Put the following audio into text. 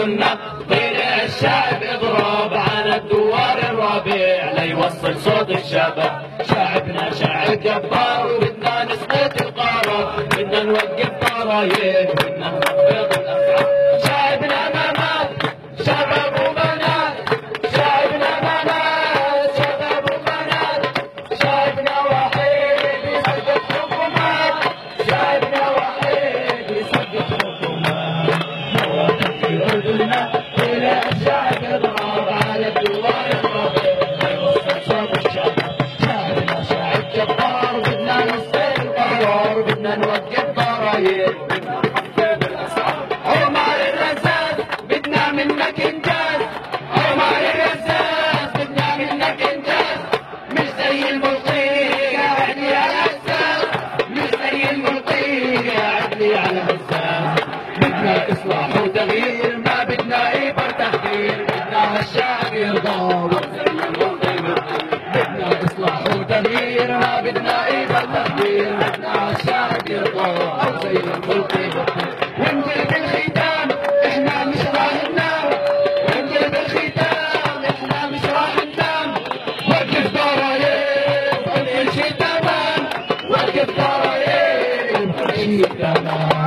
قدمنا طير الشعب اضرب على الدوار الربيع ليوصل صوت الشباب شعبنا شعب جبار وبدنا نسقط القرار بدنا نوقف ضرايب بدنا نخفض الأسعار القرار بدنا نوقف ضرايب بدنا نخفض الأسعار عمر الرزاز بدنا منك إنجاز عمر الرزاز بدنا منك إنجاز مش زي الملقي قاعد لي على هزاز مش زي الملقي قاعد لي على هزاز بدنا إصلاح وتغيير ما بدنا إبر تخدير بدنا هالشعب يرضى بدنا إصلاح وتغيير ما بدنا إبر تخدير بدنا الرضا زي الملك وانزل بالختام إحنا مش راح ننام وانزل بالختام إحنا مش راح ننام وقف ضرايب كل شي تمام وقف ضرايب كل شي تمام